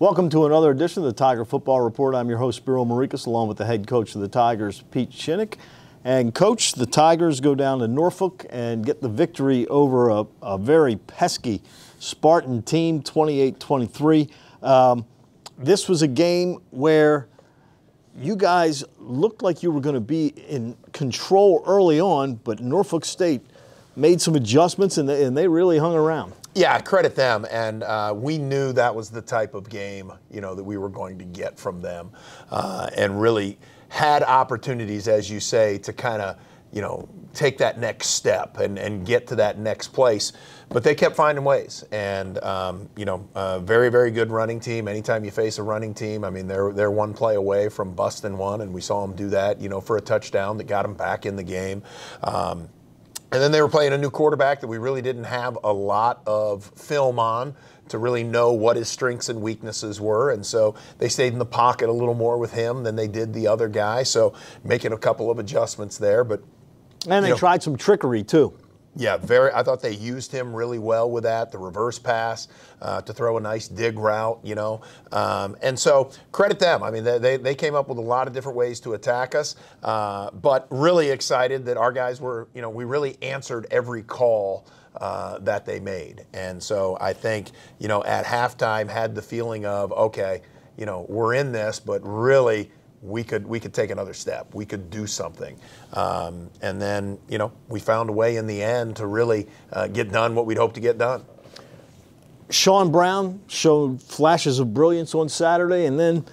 Welcome to another edition of the Tiger Football Report. I'm your host, Spiro Morekas, along with the head coach of the Tigers, Pete Shinnick. And, coach, the Tigers go down to Norfolk and get the victory over a, a very pesky Spartan team, 28 23. Um, this was a game where you guys looked like you were going to be in control early on, but Norfolk State made some adjustments and they, and they really hung around. Yeah, credit them, and uh, we knew that was the type of game you know that we were going to get from them, uh, and really had opportunities, as you say, to kind of you know take that next step and, and get to that next place. But they kept finding ways, and um, you know, a very very good running team. Anytime you face a running team, I mean, they're they're one play away from busting one, and we saw them do that. You know, for a touchdown that got them back in the game. Um, and then they were playing a new quarterback that we really didn't have a lot of film on to really know what his strengths and weaknesses were. And so they stayed in the pocket a little more with him than they did the other guy. So making a couple of adjustments there. But And they know, tried some trickery too. Yeah, very. I thought they used him really well with that, the reverse pass uh, to throw a nice dig route, you know. Um, and so credit them. I mean, they, they, came up with a lot of different ways to attack us, uh, but really excited that our guys were, you know, we really answered every call. Uh, that they made. And so I think, you know, at halftime had the feeling of, okay, you know, we're in this, but really we could we could take another step. We could do something, um, and then you know we found a way in the end to really uh, get done what we'd hoped to get done. Sean Brown showed flashes of brilliance on Saturday and then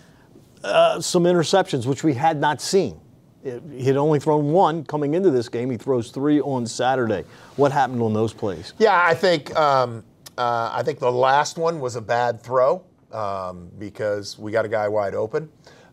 uh, some interceptions, which we had not seen. It- He had only thrown one coming into this game. He throws three on Saturday. What happened on those plays? Yeah, I think um, uh, I think the last one was a bad throw um, because we got a guy wide open.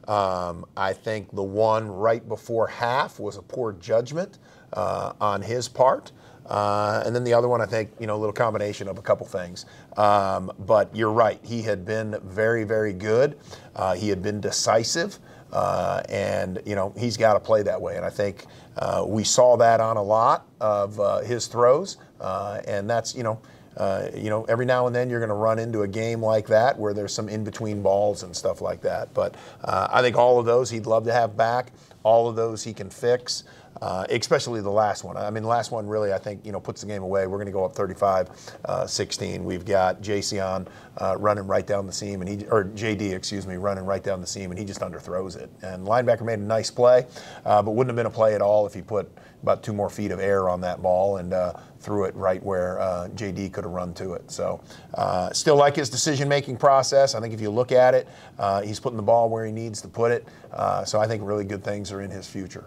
Um, I think the one right before half was a poor judgment uh, on his part. Uh, and then the other one, I think, you know, a little combination of a couple things. Um, but you're right. He had been very, very good. Uh, he had been decisive. Uh, and, you know, he's got to play that way. And I think uh, we saw that on a lot of uh, his throws. And that's, you know, uh, you know, every now and then you're going to run into a game like that where there's some in between balls and stuff like that. But uh, I think all of those he'd love to have back. All of those he can fix, uh, especially the last one. I mean, the last one really, I think, you know, puts the game away. We're going to go up 35 uh, 16. We've got Jason uh, running right down the seam, and he, or JD, excuse me, running right down the seam, and he just underthrows it. And linebacker made a nice play, uh, but wouldn't have been a play at all if he put about two more feet of air on that ball and uh, threw it right where uh, JD could have run to it. So, uh, still like his decision-making process. I think if you look at it, uh, he's putting the ball where he needs to put it. Uh, so I think really good things are in his future.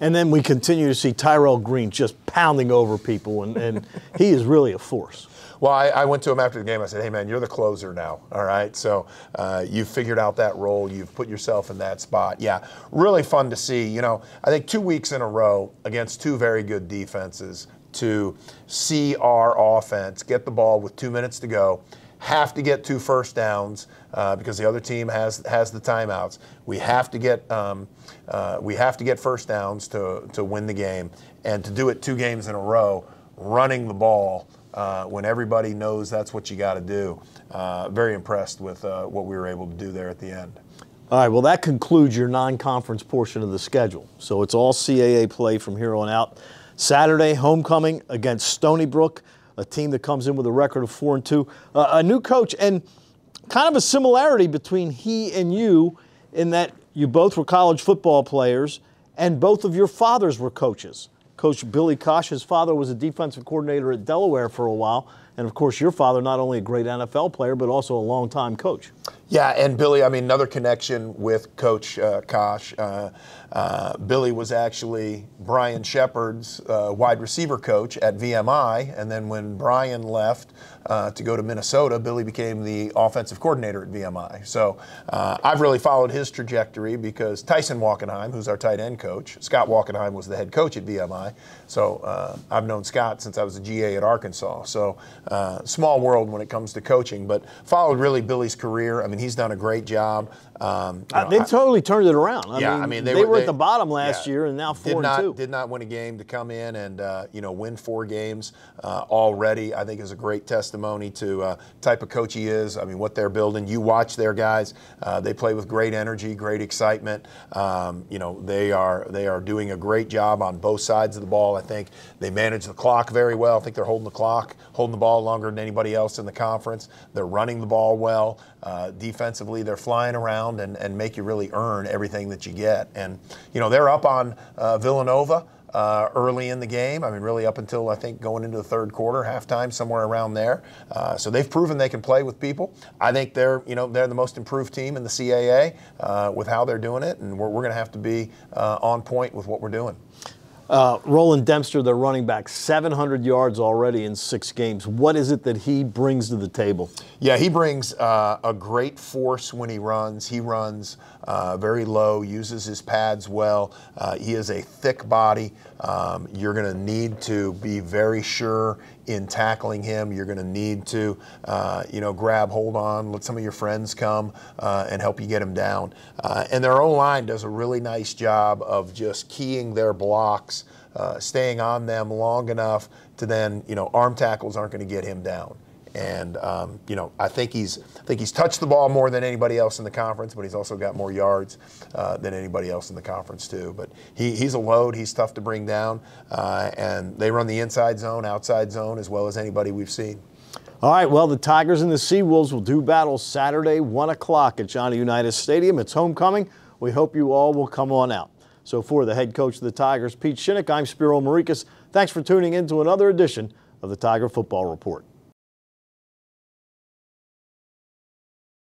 And then we continue to see Tyrell Green just pounding over people, and, and he is really a force. Well, I, I went to him after the game. I said, "Hey, man, you're the closer now. All right. So uh, you've figured out that role. You've put yourself in that spot. Yeah, really fun to see. You know, I think two weeks in a row against two very good defenses to see our offense get the ball with two minutes to go, have to get two first downs uh, because the other team has has the timeouts. We have to get um, uh, we have to get first downs to to win the game, and to do it two games in a row, running the ball uh, when everybody knows that's what you got to do. Uh, very impressed with uh, what we were able to do there at the end. All right, well, that concludes your non conference portion of the schedule. So it's all CAA play from here on out. Saturday, homecoming against Stony Brook, a team that comes in with a record of 4 and 2. Uh, a new coach, and kind of a similarity between he and you in that you both were college football players and both of your fathers were coaches. Coach Billy Cosh, his father was a defensive coordinator at Delaware for a while. And of course, your father, not only a great NFL player, but also a longtime coach. Yeah, and Billy, I mean, another connection with Coach uh, Cosh. Uh, uh, Billy was actually Brian Shepard's uh, wide receiver coach at VMI, and then when Brian left uh, to go to Minnesota, Billy became the offensive coordinator at VMI. So uh, I've really followed his trajectory because Tyson Wachenheim, who's our tight end coach, Scott Wachenheim was the head coach at VMI. So I've known Scott since I was a GA at Arkansas. So small world when it comes to coaching, but followed really Billy's career. I mean, he's done a great job. Um, you Uh, know, they totally turned it around. I yeah, mean, I mean they, they, were, they- at the bottom last yeah, year, and now did four not, and two. Did not win a game to come in and uh, you know win four games uh, already. I think is a great testimony to uh, type of coach he is. I mean, what they're building. You watch their guys; uh, they play with great energy, great excitement. Um, you know, they are they are doing a great job on both sides of the ball. I think they manage the clock very well. I think they're holding the clock, holding the ball longer than anybody else in the conference. They're running the ball well. Uh, defensively, they're flying around and, and make you really earn everything that you get. And you know, they're up on uh, Villanova uh, early in the game. I mean, really up until I think going into the third quarter, halftime, somewhere around there. Uh, so they've proven they can play with people. I think they're you know they're the most improved team in the CAA uh, with how they're doing it, and we're, we're going to have to be uh, on point with what we're doing. Uh, Roland Dempster, their running back, 700 yards already in six games. What is it that he brings to the table? Yeah, he brings uh, a great force when he runs. He runs uh, very low, uses his pads well. Uh, he is a thick body. Um, you're going to need to be very sure in tackling him. You're going to need to, uh, you know, grab, hold on, let some of your friends come uh, and help you get him down. And their O line does a really nice job of just keying their blocks, uh, staying on them long enough to then, you know, arm tackles aren't going to get him down. And um, you know, I think he's I think he's touched the ball more than anybody else in the conference, but he's also got more yards uh, than anybody else in the conference too. But he, he's a load. He's tough to bring down, uh, and they run the inside zone, outside zone as well as anybody we've seen. All right, well, the Tigers and the Seawolves will do battle Saturday, 1 o'clock at Johnny Unitas Stadium. It's homecoming. We hope you all will come on out. So, for the head coach of the Tigers, Pete Shinnick, I'm Spiro Morekas. Thanks for tuning in to another edition of the Tiger Football Report.